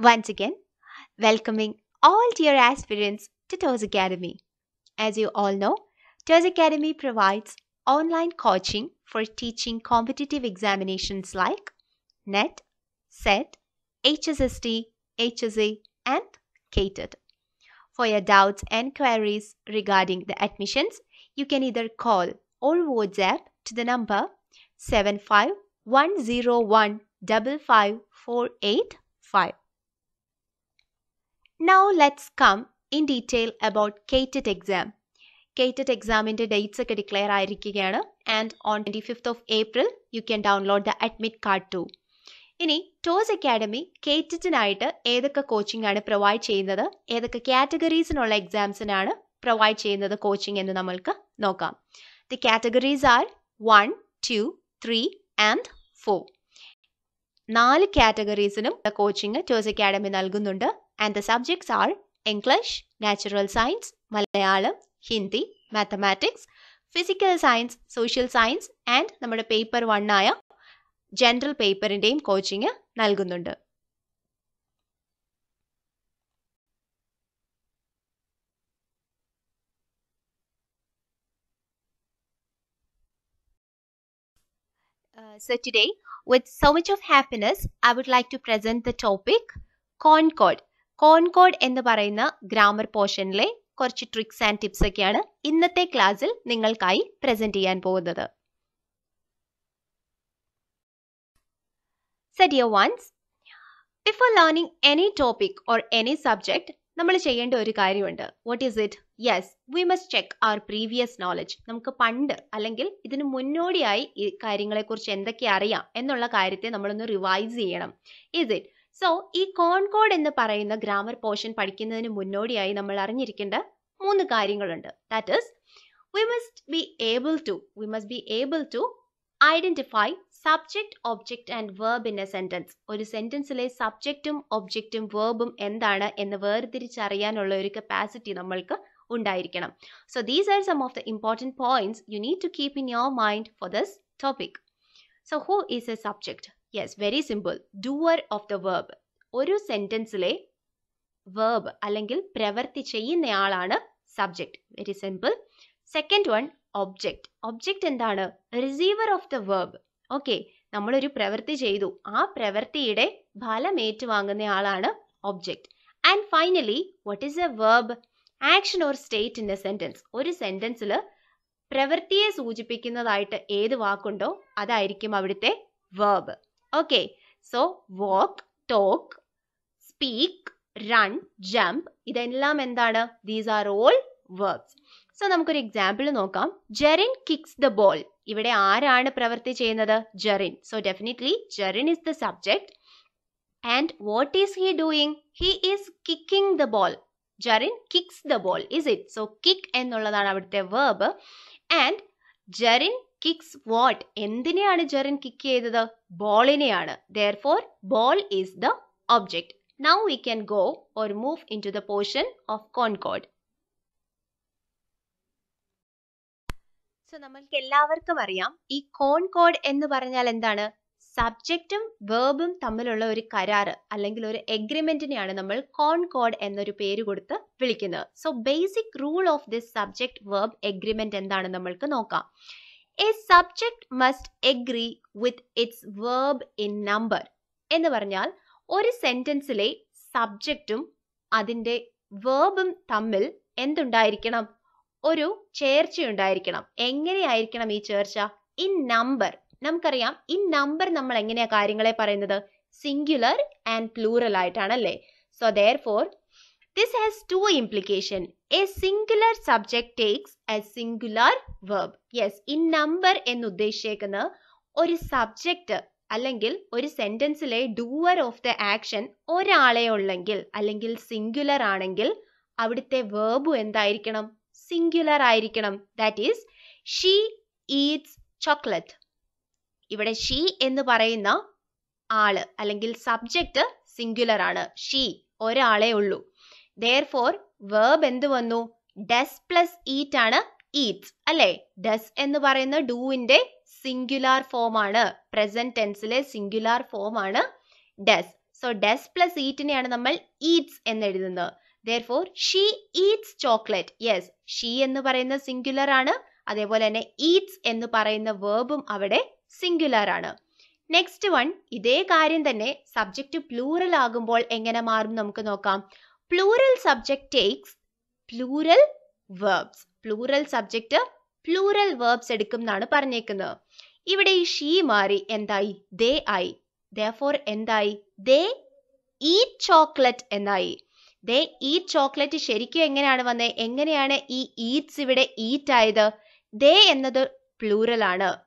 Once again, welcoming all dear aspirants to TOS Academy. As you all know, TOS Academy provides online coaching for teaching competitive examinations like NET, SET, HSST, HSA, and CATED. For your doubts and queries regarding the admissions, you can either call or WhatsApp to the number 75101 55485. Now let's come in detail about KTET exam KTET എക്സാമിന്റെ dates ഒക്കെ declare ആയിരിക്കുകയാണ്. And on twenty fifth of April you can download the admit card to ഇനി toss Academy കേറ്ററ്റിനായിട്ട് ഏതൊക്കെ coaching ആണ് provide ചെയ്യുന്നത്? ഏതൊക്കെ കാറ്റഗറീസിനുള്ള എക്സാംസിനാണ് provide ചെയ്യുന്നത് കോച്ചിങ് എന്ന് നമ്മൾക്ക് നോക്കാം. The categories are one two three and four നാല് കാറ്റഗറീസിനും കോച്ചിങ് ടോസ് അക്കാഡമി നൽകുന്നുണ്ട്. And the subjects are English natural science Malayalam Hindi mathematics physical science social science and നമ്മുടെ പേപ്പർ വൺ ആയ ജനറൽ പേപ്പറിൻ്റെയും കോച്ചിങ് നൽകുന്നുണ്ട് Uh, so today, with so much of happiness, I would like to present the topic Concord. concord എന്ന് പറയുന്ന grammar പോർഷനിലെ കുറച്ച് tricks and tips ഒക്കെയാണ് ഇന്നത്തെ ക്ലാസ്സിൽ നിങ്ങൾക്കായി പ്രസന്റ് ചെയ്യാൻ പോകുന്നത്. So dear ones, before learning any topic or any നമ്മൾ ചെയ്യേണ്ട ഒരു കാര്യമുണ്ട്. What is it yes we must check our previous knowledge നമുക്ക് പണ്ട് അല്ലെങ്കിൽ ഇതിന് മുന്നോടിയായി ഈ കാര്യങ്ങളെക്കുറിച്ച് എന്തൊക്കെ അറിയാം എന്നുള്ള കാര്യത്തെ നമ്മളൊന്ന് റിവൈസ് ചെയ്യണം. ഈസ് ഇറ്റ് സോ ഈ കോൺകോഡ് എന്ന് പറയുന്ന ഗ്രാമർ പോർഷൻ പഠിക്കുന്നതിന് മുന്നോടിയായി നമ്മൾ അറിഞ്ഞിരിക്കേണ്ട മൂന്ന് കാര്യങ്ങളുണ്ട്. That is we must be able to we must be able to identify subject object and verb in a sentence ഒരു സെന്റൻസിലെ സബ്ജക്റ്റും ഒബ്ജക്റ്റും വേർബും എന്താണ് എന്ന് വേർതിരിച്ചറിയാനുള്ള ഒരു കപ്പാസിറ്റി നമ്മൾക്ക് ഉണ്ടായിരിക്കണം. So these are some of the important points you need to keep in your mind for this topic so who is a subject yes very simple doer of the verb ഒരു സെന്റൻസിലെ verb അല്ലെങ്കിൽ പ്രവൃത്തി ചെയ്യുന്നയാളാണ് subject very simple second one object object എന്താണ്? Receiver of the verb okay നമ്മളൊരു പ്രവൃത്തി ചെയ്തു. ആ പ്രവൃത്തിയുടെ ഫലം ഏറ്റുവാങ്ങുന്ന ആളാണ് object and finally what is a verb action or state in a sentence ഒരു സെന്റൻസിൽ പ്രവൃത്തിയെ സൂചിപ്പിക്കുന്നതായിട്ട് ഏത് വാക്കുണ്ടോ അതായിരിക്കും അവിടുത്തെ verb okay so walk talk speak run jump ഇതെല്ലാം എന്താണ്? These are all verbs so നമുക്കൊരു എക്സാമ്പിൾ നോക്കാം. ജെറിൻ കിക്സ് ദ ബോൾ ഇവിടെ ആരാണ് പ്രവൃത്തി ചെയ്യുന്നത്? Jerin so definitely Jerin is the subject and what is he doing he is kicking the ball Jerin kicks the ball is it so kick എന്നുള്ളതാണ് അവിടുത്തെ verb and Jerin kicks what എന്തിനെയാണ് Jerin kick ചെയ്തത്? ബോളിനെയാണ്. Therefore ball is the object now we can go or move into the portion of concord so നമ്മൾക്ക് എല്ലാവർക്കും അറിയാം ഈ concord എന്ന് പറഞ്ഞാൽ എന്താണ്? സബ്ജക്റ്റും വേർബും തമ്മിലുള്ള ഒരു കരാറ് അല്ലെങ്കിൽ ഒരു എഗ്രിമെന്റിനെയാണ് നമ്മൾ കോൺകോഡ് എന്നൊരു പേര് കൊടുത്ത് വിളിക്കുന്നത്. So basic rule of this subject verb agreement എന്താണ് നമ്മൾക്ക് നോക്കാം. A subject must agree with its verb in number എന്ന് പറഞ്ഞാൽ ഒരു സെന്റൻസിലെ സബ്ജക്റ്റും അതിന്റെ വേർബും തമ്മിൽ എന്തുണ്ടായിരിക്കണം? ഒരു ചേർച്ചയുണ്ടായിരിക്കണം. എങ്ങനെയായിരിക്കണം ഈ ചേർച്ച? ഇൻ നമ്പർ നമുക്കറിയാം ഇൻ നമ്പർ നമ്മൾ എങ്ങനെയാ കാര്യങ്ങളെ പറയുന്നത്? സിംഗുലർ ആൻഡ് പ്ലൂറൽ ആയിട്ടാണ് അല്ലേ so therefore this has two implication a singular subject takes a singular verb yes in number എന്ന് ഉദ്ദേശിച്ചേക്കുന്നത് ഒരു സബ്ജക്റ്റ് അല്ലെങ്കിൽ ഒരു സെന്റൻസിലെ ഡൂവർ ഓഫ് ദ ആക്ഷൻ ഒരാളെ ഉള്ളെങ്കിൽ അല്ലെങ്കിൽ സിംഗുലർ ആണെങ്കിൽ അവിടുത്തെ വേർബ് എന്തായിരിക്കണം? സിംഗുലർ ആയിരിക്കണം. That is she eats chocolate ഇവിടെ ഷീ എന്ന് പറയുന്ന ആൾ അല്ലെങ്കിൽ സബ്ജക്റ്റ് സിംഗുലർ ആണ്. ഷീ ഒരാളെ ഉള്ളൂ. ദർ ഫോർ വേർബ് എന്ത് വന്നു? ഡസ് പ്ലസ് ഈറ്റ് ആണ് ഈറ്റ്സ് അല്ലേ? ഡസ് എന്ന് പറയുന്ന ഡൂവിന്റെ സിംഗുലാർ ഫോം ആണ്. പ്രസന്റ് ടെൻസിലെ സിംഗുലാർ ഫോം ആണ് ഡസ് സോ ഡെസ് പ്ലസ് ഈറ്റിനെയാണ് നമ്മൾ ഈറ്റ്സ് എന്ന് എഴുതുന്നത്. Therefore she eats chocolate yes she എന്ന് പറയുന്ന സിംഗുലർ ആണ്. അതേപോലെ തന്നെ ഈറ്റ്സ് എന്ന് പറയുന്ന വേർബും അവിടെ സിംഗുലർ ആണ്. നെക്സ്റ്റ് വൺ ഇതേ കാര്യം തന്നെ സബ്ജക്റ്റ് പ്ലൂറൽ ആകുമ്പോൾ എങ്ങനെ മാറും നമുക്ക് നോക്കാം. Plural subject takes plural verbs plural subject plural verbs എടുക്കും എന്നാണ് പറഞ്ഞേക്കുന്നത്. ഇവിടെ ഈ ഷീ മാറി എന്തായി? ദേ ആയി. ദോർ എന്തായി? ദേ ഈറ്റ് ചോക്ലേറ്റ് എന്നായി. ദേ ഈറ്റ് ചോക്ലേറ്റ് ശരിക്കും എങ്ങനെയാണ് വന്നത് എങ്ങനെയാണ് ഈ ഈറ്റ്സ് ഇവിടെ ഈറ്റ് ആയത്? ദേ എന്നത് പ്ലൂറൽ ആണ്.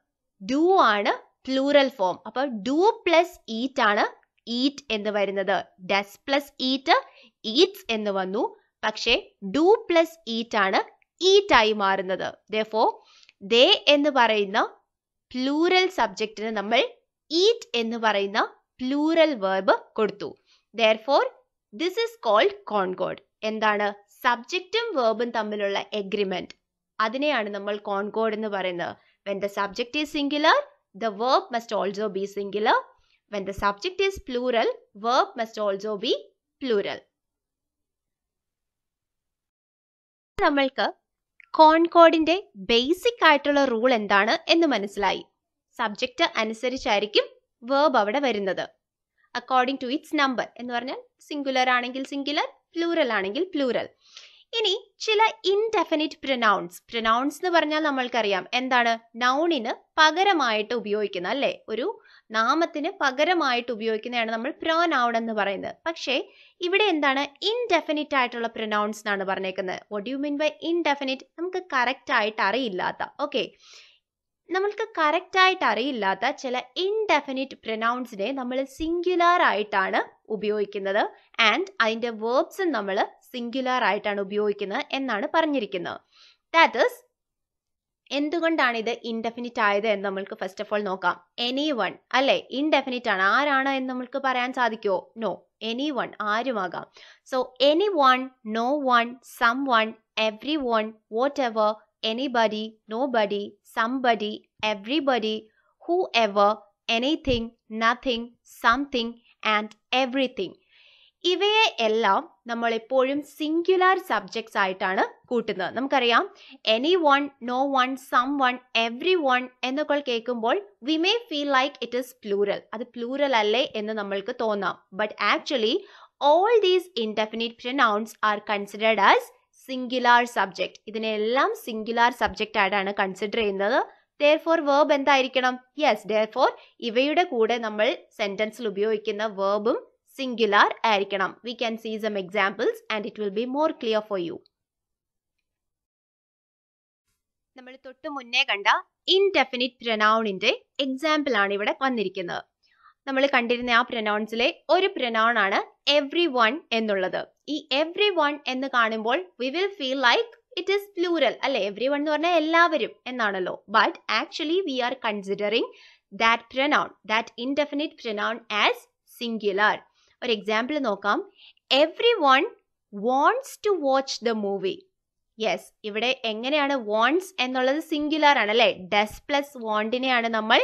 ഡു ആണ് പ്ലൂറൽ ഫോം അപ്പൊ ഡു പ്ലസ് ഈറ്റ് ആണ് ഈറ്റ് എന്ന് വരുന്നത്. ഡസ് പ്ലസ് ഈറ്റ് ഈറ്റ്സ് എന്ന് വന്നു. പക്ഷേ ഡു പ്ലസ് ഈറ്റ് ആണ് ഈറ്റ് ആയി മാറുന്നത്. ദോ ദേ എന്ന് പറയുന്ന പ്ലൂറൽ സബ്ജക്റ്റിന് നമ്മൾ ഈറ്റ് എന്ന് പറയുന്ന പ്ലൂറൽ വേർബ് കൊടുത്തു. ദോർ ദിസ് ഇസ് കോൾഡ് കോൺകോഡ് എന്താണ്? സബ്ജക്റ്റും വേർബും തമ്മിലുള്ള എഗ്രിമെന്റ് അതിനെയാണ് നമ്മൾ കോൺകോഡ് എന്ന് പറയുന്നത്. When the subject is singular the verb must also be singular when the subject is plural verb must also be plural. നമ്മൾക്ക് കോൺകോഡിന്റെ ബേസിക് ആയിട്ടുള്ള റൂൾ എന്താണ് എന്ന് മനസ്സിലായി. സബ്ജക്റ്റ് അനുസരിച്ചായിരിക്കും വേർബ് അവിടെ വരുന്നത്. അക്കോർഡിംഗ് ടു ഇറ്റ്സ് നമ്പർ എന്ന് പറഞ്ഞാൽ സിംഗുലർ ആണെങ്കിൽ സിംഗുലർ പ്ലൂറൽ ആണെങ്കിൽ പ്ലൂറൽ ഇനി ചില ഇൻഡെഫിനിറ്റ് പ്രൊനൗൺസ് പ്രൊനൗൺസ് എന്ന് പറഞ്ഞാൽ നമ്മൾക്കറിയാം. എന്താണ്? നൗണിന് പകരമായിട്ട് ഉപയോഗിക്കുന്ന അല്ലേ? ഒരു നാമത്തിന് പകരമായിട്ട് ഉപയോഗിക്കുന്നതാണ് നമ്മൾ പ്രോനൗൺ എന്ന് പറയുന്നത്. പക്ഷേ ഇവിടെ എന്താണ് ഇൻഡെഫിനിറ്റ് ആയിട്ടുള്ള പ്രൊനൗൺസ് എന്നാണ് പറഞ്ഞേക്കുന്നത്. What you mean by indefinite നമുക്ക് കറക്റ്റ് ആയിട്ട് അറിയില്ലാത്ത. ഓക്കെ നമ്മൾക്ക് കറക്റ്റ് ആയിട്ട് അറിയില്ലാത്ത ചില ഇൻഡെഫിനിറ്റ് പ്രൊനൗൺസിനെ നമ്മൾ സിംഗുലാർ ആയിട്ടാണ് ഉപയോഗിക്കുന്നത്. ആൻഡ് അതിന്റെ വേർബ്സും നമ്മൾ സിംഗുലാർ ആയിട്ടാണ് ഉപയോഗിക്കുന്നത് എന്നാണ് പറഞ്ഞിരിക്കുന്നത്. ദാറ്റ് ഇസ് എന്തുകൊണ്ടാണ് ഇത് ഇൻഡെഫിനിറ്റ് ആയത് എന്ന് നമ്മൾക്ക് ഫസ്റ്റ് ഓഫ് ഓൾ നോക്കാം. എനി വൺ അല്ലെ? ഇൻഡെഫിനിറ്റ് ആണ്. ആരാണ് എന്ന് നമ്മൾക്ക് പറയാൻ സാധിക്കുമോ no any one ആരുമാകാം? So any one no one some one every one what ever anybody no body somebody everybody who ever anything nothing something and everything ഇവയെ എല്ലാം നമ്മൾ എപ്പോഴും സിംഗുലാർ സബ്ജക്ട്സ് ആയിട്ടാണ് കൂട്ടുന്നത്. നമുക്കറിയാം any one no one some one every one എന്നൊക്കെ കേൾക്കുമ്പോൾ we may feel like it is plural അത് പ്ലൂറൽ അല്ലേ എന്ന് നമ്മൾക്ക് തോന്നാം. But actually all these indefinite pronouns are considered as singular subject ഇതിനെല്ലാം സിംഗുലാർ സബ്ജക്റ്റ് ആയിട്ടാണ് കൺസിഡർ ചെയ്യുന്നത്. ദർഫോർ വേർബ് എന്തായിരിക്കണം? യെസ് ദർഫോർ ഇവയുടെ കൂടെ നമ്മൾ സെന്റൻസിൽ ഉപയോഗിക്കുന്ന വേർബും സിംഗുലാർ ആയിരിക്കണം. We can see some examples and it will be more clear for you നമ്മൾ തൊട്ട് മുന്നേ കണ്ട ഇൻഡെഫിനിറ്റ് പ്രൊനൗണിന്റെ എക്സാമ്പിൾ ആണ് ഇവിടെ വന്നിരിക്കുന്നത്. നമ്മൾ കണ്ടിരുന്ന ആ പ്രൊനൗൺസിലെ ഒരു പ്രൊനൗൺ ആണ് എവ്രി വൺ എന്നുള്ളത്. ഈ എവ്രി വൺ എന്ന് കാണുമ്പോൾ we will feel like it is plural അല്ലെ എവ്രി വൺ എന്ന് പറഞ്ഞാൽ എല്ലാവരും എന്നാണല്ലോ. But actually we are considering that pronoun that indefinite pronoun as singular ഒരു എക്സാമ്പിൾ നോക്കാം. Every one wants to watch the movie yes ഇവിടെ എങ്ങനെയാണ് വോൺസ് എന്നുള്ളത് സിംഗുലാർ ആണ് അല്ലെ? ഡസ് പ്ലസ് വോണ്ടിനെയാണ് നമ്മൾ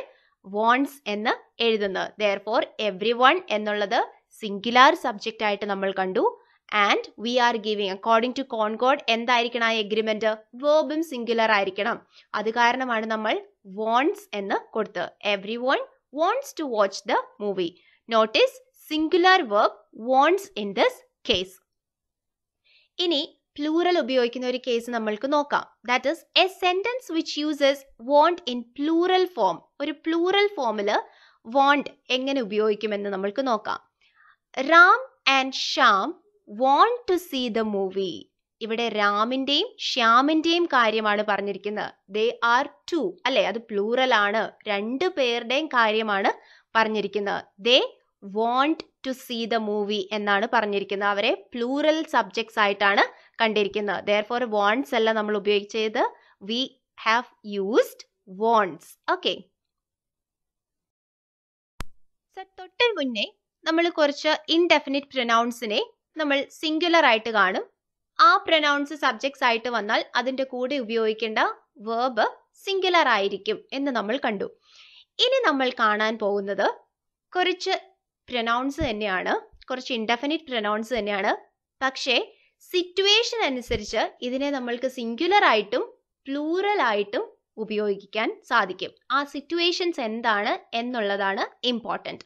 വോൺസ് എന്ന് എഴുതുന്നത്. ദർ ഫോർ എവ്രി വൺ എന്നുള്ളത് സിംഗുലാർ സബ്ജക്റ്റ് ആയിട്ട് നമ്മൾ കണ്ടു. And we are giving according to concord എന്തായിരിക്കണം ആ എഗ്രിമെന്റ് വേർബും സിംഗുലർ ആയിരിക്കണം. അത് കാരണമാണ് നമ്മൾ വോൺസ് എന്ന് കൊടുത്തത്. Every one wants to watch the movie notice singular verb wants in this case ഇനി പ്ലൂറൽ ഉപയോഗിക്കുന്ന ഒരു കേസ് നമ്മൾക്ക് നോക്കാം. That is a sentence which uses want in plural form ഒരു പ്ലൂറൽ ഫോമിൽ വോണ്ട് എങ്ങനെ ഉപയോഗിക്കുമെന്ന് നമ്മൾക്ക് നോക്കാം. Ram and Shyam want to see the movie ഇവിടെ രാമിന്റെയും ശ്യാമിന്റെയും കാര്യമാണ് പറഞ്ഞിരിക്കുന്നത്. ദേ ആർ ടു അല്ലെ? അത് പ്ലൂറൽ ആണ്. രണ്ടു പേരുടെയും കാര്യമാണ് പറഞ്ഞിരിക്കുന്നത്. They want to see the movie എന്നാണ് പറഞ്ഞിരിക്കുന്നത്. അവരെ പ്ലൂറൽ സബ്ജക്ട്സ് ആയിട്ടാണ് കണ്ടിരിക്കുന്നത്. ദർ ഫോർ വോൺസ് അല്ല നമ്മൾ ഉപയോഗിച്ചത്. We have used wants okay തൊട്ട് മുന്നേ നമ്മൾ കുറച്ച് ഇൻഡെഫിനിറ്റ് പ്രൊനൗൺസിനെ നമ്മൾ സിംഗുലർ ആയിട്ട് കാണും. ആ പ്രൊനൗൺസ് സബ്ജക്ട്സ് ആയിട്ട് വന്നാൽ അതിന്റെ കൂടെ ഉപയോഗിക്കേണ്ട വേർബ് സിംഗുലർ ആയിരിക്കും എന്ന് നമ്മൾ കണ്ടു. ഇനി നമ്മൾ കാണാൻ പോകുന്നത് കുറച്ച് പ്രൊനൗൺസ് തന്നെയാണ്. കുറച്ച് ഇൻഡെഫിനിറ്റ് പ്രൊനൗൺസ് തന്നെയാണ്. പക്ഷേ സിറ്റുവേഷൻ അനുസരിച്ച് ഇതിനെ നമ്മൾക്ക് സിംഗുലർ ആയിട്ടും പ്ലൂറൽ ആയിട്ടും ഉപയോഗിക്കാൻ സാധിക്കും. ആ സിറ്റുവേഷൻസ് എന്താണ് എന്നുള്ളതാണ് important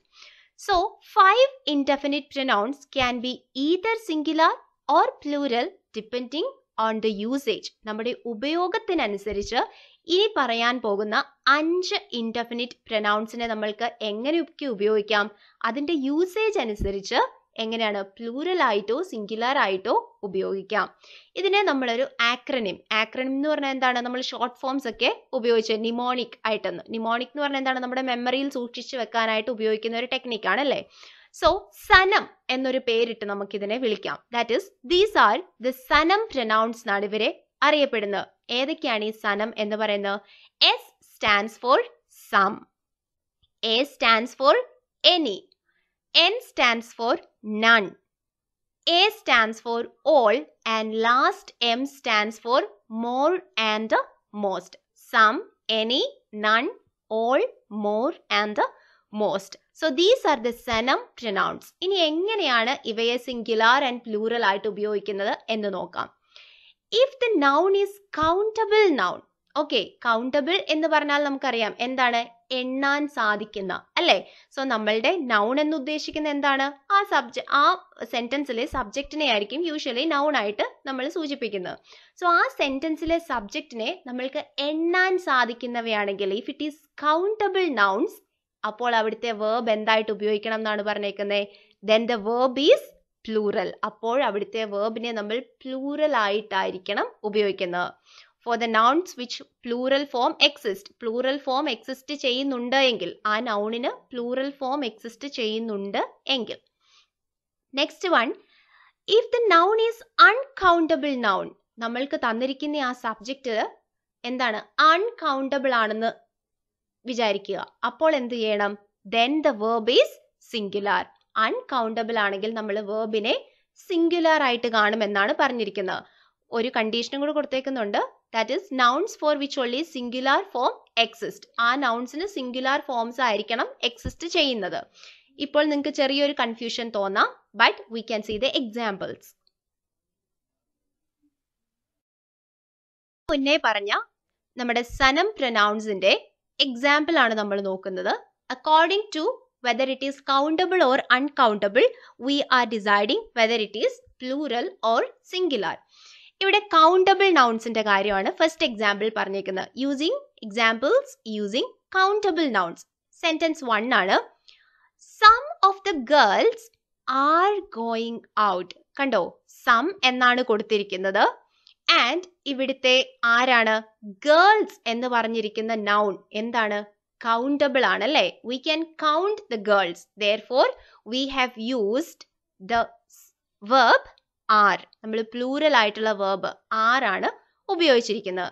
so five indefinite pronouns can be either singular or plural depending on the usage നമ്മുടെ ഉപയോഗത്തിനനുസരിച്ച് ഇനി പറയാൻ പോകുന്ന അഞ്ച് ഇൻഡെഫിനിറ്റ് പ്രനൗൺസിനെ നമ്മൾക്ക് എങ്ങനെയൊക്കെ ഉപയോഗിക്കാം? അതിന്റെ യൂസേജ് അനുസരിച്ച് എങ്ങനെയാണ് പ്ലൂറൽ ആയിട്ടോ സിംഗുലർ ആയിട്ടോ ഉപയോഗിക്കാം. ഇതിനെ നമ്മളൊരു ആക്രനിം ആക്രനിം എന്ന് പറഞ്ഞാൽ എന്താണ്? നമ്മൾ ഷോർട്ട് ഫോംസ് ഒക്കെ ഉപയോഗിച്ച് നിമോണിക് ആയിട്ടെന്ന്. നിമോണിക് എന്ന് പറഞ്ഞാൽ എന്താണ്? നമ്മുടെ മെമ്മറിയിൽ സൂക്ഷിച്ചു വെക്കാനായിട്ട് ഉപയോഗിക്കുന്ന ഒരു ടെക്നിക്കാണ് അല്ലേ? സോ സനം എന്നൊരു പേരിട്ട് നമുക്കിതിനെ വിളിക്കാം. That is these are the SANAM pronouns എന്നാണ് ഇവരെ അറിയപ്പെടുന്നത്. ഏതൊക്കെയാണ് ഈ സനം എന്ന് പറയുന്നത്? S stands for some A stands for any N stands for none A stands for all and last M stands for more and most some any none all more and most so these are the SANAM pronouns ഇനി എങ്ങനെയാണ് ഇവയെ singular and plural ആയിട്ട് ഉപയോഗിക്കുന്നത് എന്ന് നോക്കാം. If the noun is countable noun okay countable എന്ന് പറഞ്ഞാൽ നമുക്കറിയാം എന്താണ്? എണ്ണാൻ സാധിക്കുന്ന അല്ലേ? സോ നമ്മളുടെ നൗൺ എന്ന് ഉദ്ദേശിക്കുന്ന എന്താണ്? ആ സബ്ജ ആ സെന്റൻസിലെ സബ്ജക്റ്റിനെ ആയിരിക്കും യൂഷ്വലി നൗൺ ആയിട്ട് നമ്മൾ സൂചിപ്പിക്കുന്നത്. സോ ആ സെന്റൻസിലെ സബ്ജക്റ്റിനെ നമ്മൾക്ക് എണ്ണാൻ സാധിക്കുന്നവയാണെങ്കിൽ if it is countable nouns അപ്പോൾ അവിടുത്തെ വേർബ് എന്തായിട്ട് ഉപയോഗിക്കണം എന്നാണ് പറഞ്ഞേക്കുന്നത് then the verb is plural അപ്പോൾ അവിടുത്തെ വേർബിനെ നമ്മൾ പ്ലൂറൽ ആയിട്ടായിരിക്കണം ഉപയോഗിക്കുന്നത്. For the nouns which plural form exist plural form exist ചെയ്യുന്നുണ്ട് എങ്കിൽ ആ നൗണിന് പ്ലൂറൽ ഫോം എക്സിസ്റ്റ് ചെയ്യുന്നുണ്ട് എങ്കിൽ. Next one if the noun is uncountable noun നമ്മൾക്ക് തന്നിരിക്കുന്ന ആ സബ്ജക്റ്റ് എന്താണ്? അൺകൗണ്ടബിൾ ആണെന്ന് വിചാരിക്കുക. അപ്പോൾ എന്ത് ചെയ്യണം? Then the verb is singular uncountable ആണെങ്കിൽ നമ്മൾ വേർബിനെ സിംഗുലാർ ആയിട്ട് കാണുമെന്നാണ് പറഞ്ഞിരിക്കുന്നത്. ഒരു കണ്ടീഷനും കൂടെ കൊടുത്തേക്കുന്നുണ്ട്. That is nouns for which only singular form exist ആ നൗൺസിന് സിംഗുലാർ ഫോംസ് ആയിരിക്കണം എക്സിസ്റ്റ് ചെയ്യുന്നത്. ഇപ്പോൾ നിങ്ങൾക്ക് ചെറിയൊരു കൺഫ്യൂഷൻ തോന്നാം but we can see the examples മുന്നേ പറഞ്ഞ നമ്മുടെ സനം പ്രൊനൗൺസിന്റെ എക്സാമ്പിൾ ആണ് നമ്മൾ നോക്കുന്നത്. According to whether it is countable or uncountable we are deciding whether it is plural or singular ഇവിടെ കൗണ്ടബിൾ നൗൺസിന്റെ കാര്യമാണ് ഫസ്റ്റ് എക്സാമ്പിൾ പറഞ്ഞേക്കുന്നത്. Using examples using countable nouns sentence one ആണ്. Some of the girls are going out കണ്ടോ? Some എന്നാണ് കൊടുത്തിരിക്കുന്നത്. And ഇവിടുത്തെ ആരാണ്? ഗേൾസ് എന്ന് പറഞ്ഞിരിക്കുന്ന നൗൺ എന്താണ്? കൗണ്ടബിൾ ആണ് അല്ലേ we can count the girls therefore we have used the verb are നമ്മൾ പ്ലൂറൽ ആയിട്ടുള്ള വേർബ് ആറാണ് ഉപയോഗിച്ചിരിക്കുന്നത്.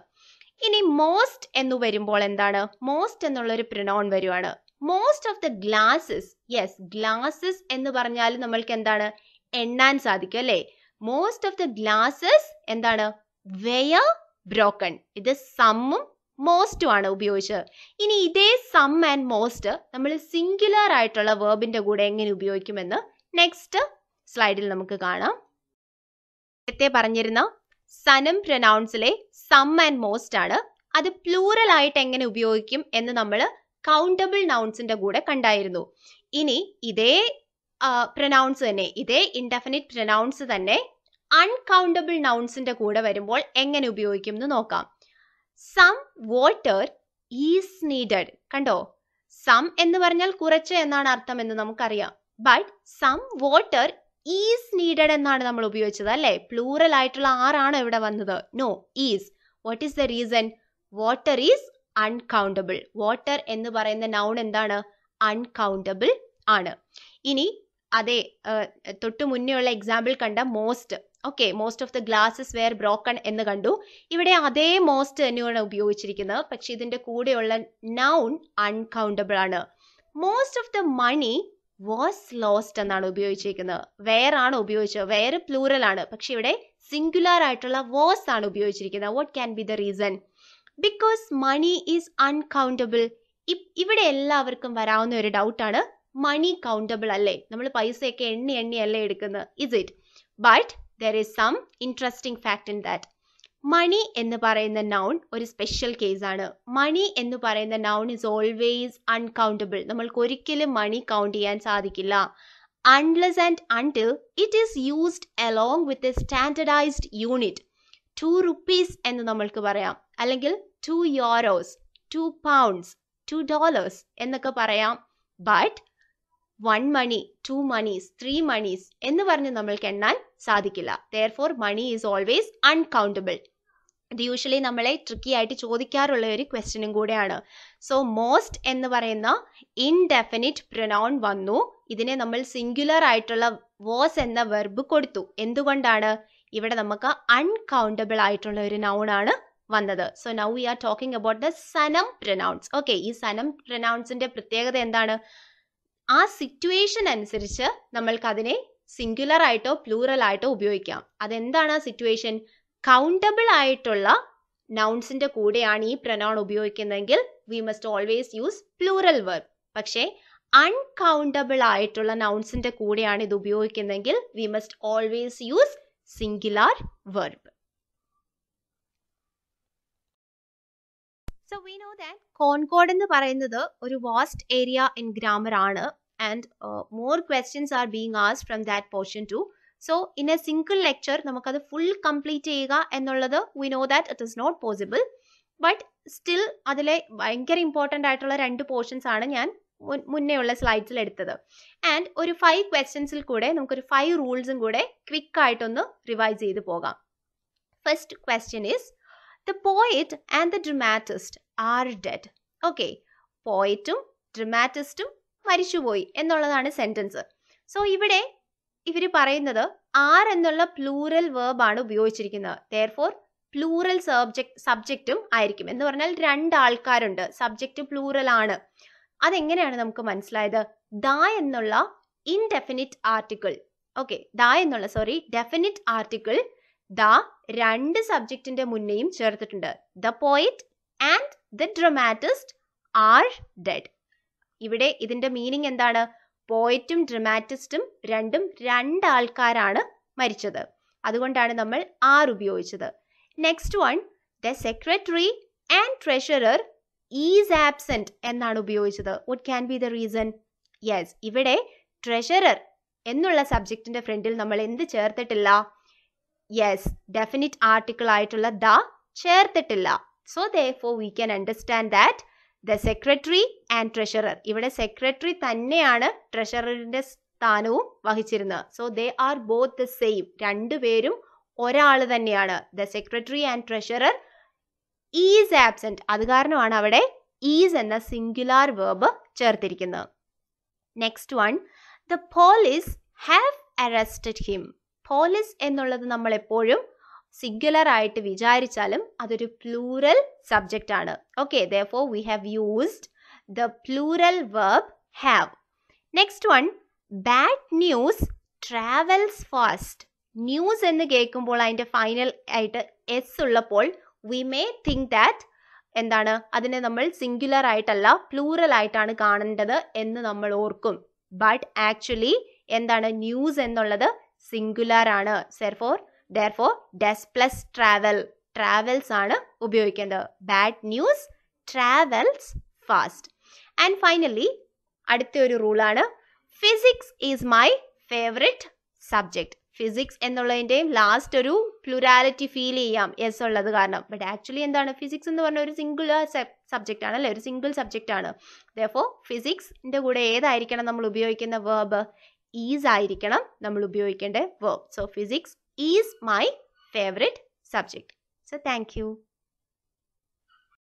ഇനി മോസ്റ്റ് എന്ന് വരുമ്പോൾ എന്താണ്? മോസ്റ്റ് എന്നുള്ള ഒരു പ്രിനോൺ വരുവാണ്. Most of the glasses yes glasses എന്ന് പറഞ്ഞാൽ നമ്മൾക്ക് എന്താണ്? എണ്ണാൻ സാധിക്കും അല്ലേ? മോസ്റ്റ് ഓഫ് ദ ഗ്ലാസസ് എന്താണ്? വെയർ ബ്രോക്കൺ ഇത് സമ്മും മോസ്റ്റും ആണ് ഉപയോഗിച്ചത്. ഇനി ഇതേ സം ആൻഡ് മോസ്റ്റ് നമ്മൾ സിംഗുലർ ആയിട്ടുള്ള വേർബിന്റെ കൂടെ എങ്ങനെ ഉപയോഗിക്കുമെന്ന് നെക്സ്റ്റ് സ്ലൈഡിൽ നമുക്ക് കാണാം. നേരത്തെ പറഞ്ഞിരുന്ന സനം പ്രൊനൗൺസിലെ സം ആൻഡ് മോസ്റ്റ് ആണ്. അത് പ്ലൂറൽ ആയിട്ട് എങ്ങനെ ഉപയോഗിക്കും എന്ന് നമ്മൾ കൗണ്ടബിൾ നൗൺസിന്റെ കൂടെ കണ്ടായിരുന്നു. ഇനി ഇതേ പ്രൊനൗൺസ് തന്നെ ഇതേ ഇൻഡെഫിനിറ്റ് പ്രൊനൗൺസ് തന്നെ അൺകൗണ്ടബിൾ നൗൺസിന്റെ കൂടെ വരുമ്പോൾ എങ്ങനെ ഉപയോഗിക്കും എന്ന് നോക്കാം. സം വാട്ടർ ഈസ് നീഡഡ് കണ്ടോ? സം എന്ന് പറഞ്ഞാൽ കുറച്ച് എന്നാണ് അർത്ഥം എന്ന് നമുക്കറിയാം. But some water is needed എന്നാണ് നമ്മൾ ഉപയോഗിച്ചത് അല്ലേ? പ്ലൂറൽ ആയിട്ടുള്ള ആറാണ് ഇവിടെ വന്നത്? No is what is the reason water is uncountable water എന്ന് പറയുന്ന നൗൺ എന്താണ്? അൺകൗണ്ടബിൾ ആണ്. ഇനി അതെ തൊട്ടു മുന്നേ ഉള്ള എക്സാമ്പിൾ കണ്ട most okay most of the glasses were broken എന്ന് കണ്ടു. ഇവിടെ അതേ മോസ്റ്റ് തന്നെയാണ് ഉപയോഗിച്ചിരിക്കുന്നത്. പക്ഷെ ഇതിന്റെ കൂടെയുള്ള നൗൺ അൺകൗണ്ടബിൾ ആണ്. Most of the money was lost എന്നാണ് ഉപയോഗിച്ചിരിക്കുന്നത്. വെയർ ആണ് ഉപയോഗിച്ചത്? വെയർ പ്ലൂറൽ ആണ്. പക്ഷെ ഇവിടെ സിംഗുലാർ ആയിട്ടുള്ള വാസ് ആണ് ഉപയോഗിച്ചിരിക്കുന്നത്. What can be the reason because money is uncountable ഇവിടെ എല്ലാവർക്കും വരാവുന്ന ഒരു ഡൗട്ടാണ് മണി കൗണ്ടബിൾ അല്ലേ? നമ്മൾ പൈസയൊക്കെ എണ്ണി എണ്ണി അല്ലേ എടുക്കുന്നത്? Is it but there is some interesting fact in that money എന്ന് പറയുന്ന നൗൺ ഒരു സ്പെഷ്യൽ കേസാണ് മണി എന്ന് പറയുന്ന നൗൺ ഇസ് ഓൾവേസ് അൺകൗണ്ടബിൾ നമ്മൾക്ക് ഒരിക്കലും മണി കൗണ്ട് ചെയ്യാൻ സാധിക്കില്ല. Unless and until it is used along with a standardised unit two rupees എന്ന് നമ്മൾക്ക് പറയാം. അല്ലെങ്കിൽ two euros two pounds two dollars എന്നൊക്കെ പറയാം. But one money two moneys three moneys എന്ന് പറഞ്ഞ് നമ്മൾക്ക് എണ്ണാൻ സാധിക്കില്ല. Therefore money is always uncountable ഇത് യൂഷ്വലി നമ്മളെ ട്രിക്കി ആയിട്ട് ചോദിക്കാറുള്ള ഒരു ക്വസ്റ്റ്യനും കൂടെയാണ്. സോ മോസ്റ്റ് എന്ന് പറയുന്ന ഇൻഡെഫിനിറ്റ് പ്രൊനൗൺ വന്നു. ഇതിനെ നമ്മൾ സിംഗുലർ ആയിട്ടുള്ള വാസ് എന്ന വെർബ് കൊടുത്തു. എന്തുകൊണ്ടാണ്? ഇവിടെ നമുക്ക് അൺകൗണ്ടബിൾ ആയിട്ടുള്ള ഒരു നൗണാണ് വന്നത്. So now we are talking about the SANAM pronouns okay ഈ സനം പ്രൊനൗൺസിന്റെ പ്രത്യേകത എന്താണ്? ആ സിറ്റുവേഷൻ അനുസരിച്ച് നമ്മൾക്ക് അതിനെ സിംഗുലർ ആയിട്ടോ പ്ലൂറൽ ആയിട്ടോ ഉപയോഗിക്കാം. അതെന്താണ് ആ സിറ്റുവേഷൻ കൗണ്ടബിൾ ആയിട്ടുള്ള നൗൺസിന്റെ കൂടെയാണ് ഈ പ്രനൗൺ ഉപയോഗിക്കുന്നതെങ്കിൽ we must always use plural verb പക്ഷേ അൺകൗണ്ടബിൾ ആയിട്ടുള്ള നൗൺസിന്റെ കൂടെയാണ് ഇത് ഉപയോഗിക്കുന്നതെങ്കിൽ we must always use singular verb so we know that concord എന്ന് പറയുന്നത് ഒരു വാസ്റ്റ് ഏരിയ ഇൻ ഗ്രാമർ ആണ്. And more questions are being asked from that portion too so in a single lecture നമുക്കത് ഫുൾ കംപ്ലീറ്റ് ചെയ്യുക എന്നുള്ളത് we know that it is not possible but still അതിലെ ഭയങ്കര important ആയിട്ടുള്ള രണ്ട് portions ആണ് ഞാൻ മുന്നേ ഉള്ള സ്ലൈഡ്സിൽ എടുത്തത്. ആൻഡ് ഒരു ഫൈവ് ക്വസ്റ്റ്യൻസിൽ കൂടെ നമുക്കൊരു ഫൈവ് റൂൾസും കൂടെ ക്വിക്ക് ആയിട്ടൊന്ന് റിവൈസ് ചെയ്ത് പോകാം. First question is the poet and the dramatist are dead okay പോയറ്റും ഡ്രമാറ്റിസ്റ്റും മരിച്ചുപോയി എന്നുള്ളതാണ് സെന്റൻസ് സോ ഇവിടെ ഇവർ പറയുന്നത് ആർ എന്നുള്ള പ്ലൂറൽ വേർബാണ് ഉപയോഗിച്ചിരിക്കുന്നത്. തേർ ഫോർ പ്ലൂറൽ സബ്ജക്ട് സബ്ജക്റ്റും ആയിരിക്കും. എന്ന് പറഞ്ഞാൽ രണ്ട് ആൾക്കാരുണ്ട്. സബ്ജക്റ്റ് പ്ലൂറൽ ആണ്. അതെങ്ങനെയാണ് നമുക്ക് മനസ്സിലായത്? ദ എന്നുള്ള ഇൻഡെഫിനിറ്റ് ആർട്ടിക്കിൾ ഓക്കെ ദ എന്നുള്ള സോറി ഡെഫിനിറ്റ് ആർട്ടിക്കിൾ ദ രണ്ട് സബ്ജക്റ്റിന്റെ മുന്നെയും ചേർത്തിട്ടുണ്ട്. The poet and the dramatist are dead. ഇവിടെ ഇതിന്റെ മീനിങ് എന്താണ്? പോയറ്റും ഡ്രമാറ്റിസ്റ്റും രണ്ടും രണ്ട് ആൾക്കാരാണ് മരിച്ചത്. അതുകൊണ്ടാണ് നമ്മൾ ആർ ഉപയോഗിച്ചത്. Next one the secretary and treasurer is absent എന്നാണ് ഉപയോഗിച്ചത്. What can be the reason yes ഇവിടെ ട്രഷറർ എന്നുള്ള സബ്ജക്റ്റിന്റെ ഫ്രണ്ടിൽ നമ്മൾ എന്ത് ചേർത്തിട്ടില്ല? യെസ് ഡെഫിനിറ്റ് ആർട്ടിക്കിൾ ആയിട്ടുള്ള ദ ചേർത്തിട്ടില്ല. So therefore we can understand that the secretary and treasurer ഇവിടെ സെക്രട്ടറി തന്നെയാണ് ട്രഷററിന്റെ സ്ഥാനവും വഹിച്ചിരുന്നത്. So they are both the same രണ്ടുപേരും ഒരാൾ തന്നെയാണ്. The secretary and treasurer is absent അത് കാരണമാണ് അവിടെ ഈസ് എന്ന സിംഗുലാർ വേർബ് ചേർത്തിരിക്കുന്നത്. Next one the police have arrested him police എന്നുള്ളത് നമ്മൾ എപ്പോഴും സിംഗുലർ ആയിട്ട് വിചാരിച്ചാലും അതൊരു പ്ലൂറൽ സബ്ജക്റ്റ് ആണ്. Okay therefore we have used the plural verb have next one bad news travels fast news എന്ന് കേൾക്കുമ്പോൾ അതിന്റെ ഫൈനൽ ആയിട്ട് എസ് ഉള്ളപ്പോൾ വി മേ തിങ്ക് ദാറ്റ് എന്താണ്? അതിനെ നമ്മൾ സിംഗുലർ ആയിട്ടല്ല പ്ലൂറൽ ആയിട്ടാണ് കാണേണ്ടത് എന്ന് നമ്മൾ ഓർക്കും. ബട്ട് ആക്ച്വലി എന്താണ് ന്യൂസ് എന്നുള്ളത് സിംഗുലർ ആണ്. Therefore therefore this plus travel travels ആണ് ഉപയോഗിക്കേണ്ടത്. Bad news travels fast and finally അടുത്ത ഒരു റൂളാണ് physics is my favourite subject physics എന്നുള്ളതിന്റെയും last ഒരു പ്ലുരാലിറ്റി ഫീൽ ചെയ്യാം. എസ് ഉള്ളത് കാരണം. ബട്ട് ആക്ച്വലി എന്താണ്? ഫിസിക്സ് എന്ന് പറഞ്ഞ ഒരു സിംഗിൾ സബ്ജക്റ്റ് ആണ് അല്ലേ? ഒരു സിംഗിൾ സബ്ജക്റ്റ് ആണ്. ദോ ഫിസിക്സിന്റെ കൂടെ ഏതായിരിക്കണം നമ്മൾ ഉപയോഗിക്കുന്ന വേർബ് ഈസ് ആയിരിക്കണം നമ്മൾ ഉപയോഗിക്കേണ്ട verb so physics is my favourite subject so thank